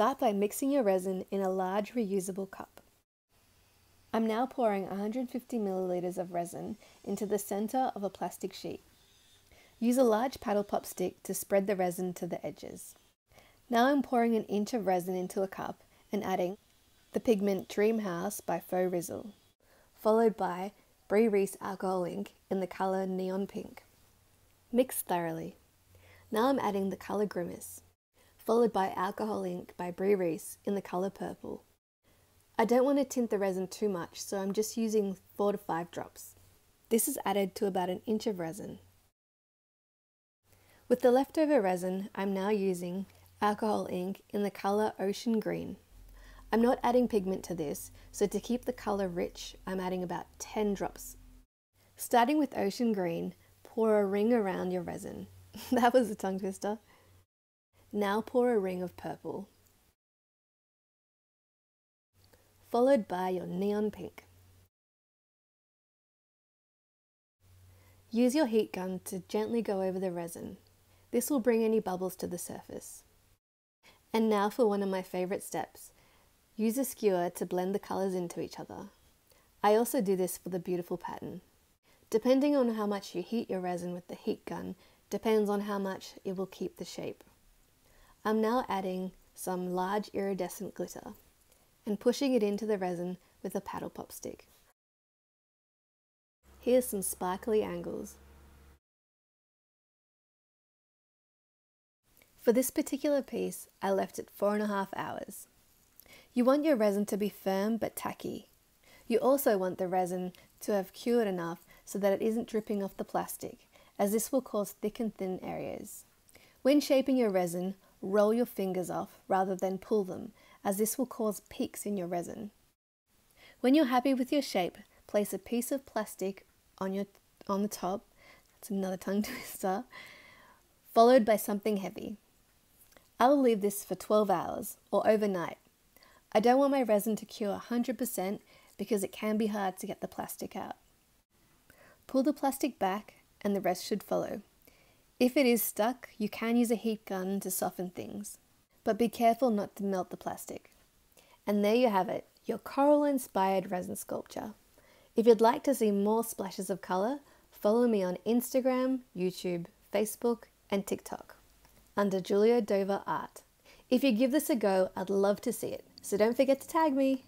Start by mixing your resin in a large reusable cup. I'm now pouring 150 milliliters of resin into the center of a plastic sheet. Use a large paddle pop stick to spread the resin to the edges. Now I'm pouring an inch of resin into a cup and adding the pigment Dream House by Faux Rizzle, followed by Brea Reese alcohol ink in the colour Neon Pink. Mix thoroughly. Now I'm adding the colour Grimace, followed by alcohol ink by Brea Reese in the colour Purple. I don't want to tint the resin too much, so I'm just using 4 to 5 drops. This is added to about an inch of resin. With the leftover resin, I'm now using alcohol ink in the colour Ocean Green. I'm not adding pigment to this, so to keep the colour rich, I'm adding about 10 drops. Starting with Ocean Green, pour a ring around your resin. that was a tongue twister. Now pour a ring of purple, followed by your neon pink. Use your heat gun to gently go over the resin. This will bring any bubbles to the surface. And now for one of my favourite steps, Use a skewer to blend the colours into each other. I also do this for the beautiful pattern. Depending on how much you heat your resin with the heat gun, depends on how much it will keep the shape. I'm now adding some large iridescent glitter and pushing it into the resin with a paddle pop stick. Here's some sparkly angles. For this particular piece, I left it four and a half hours. You want your resin to be firm but tacky. You also want the resin to have cured enough so that it isn't dripping off the plastic, as this will cause thick and thin areas. When shaping your resin, roll your fingers off rather than pull them, as this will cause peaks in your resin. When you're happy with your shape, place a piece of plastic on, your, on the top, that's another tongue twister, followed by something heavy. I will leave this for 12 hours or overnight I don't want my resin to cure 100% because it can be hard to get the plastic out. Pull the plastic back and the rest should follow. If it is stuck, you can use a heat gun to soften things, but be careful not to melt the plastic. And there you have it, your coral inspired resin sculpture. If you'd like to see more splashes of colour, follow me on Instagram, YouTube, Facebook, and TikTok under Julia Dover Art. If you give this a go, I'd love to see it. So don't forget to tag me.